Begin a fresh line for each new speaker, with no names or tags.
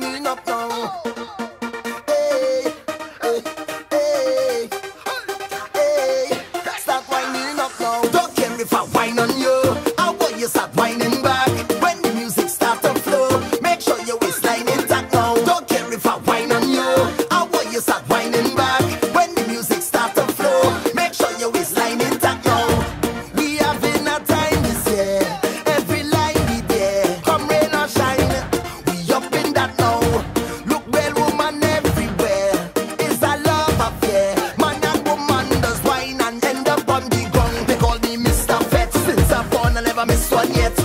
lining up now. конец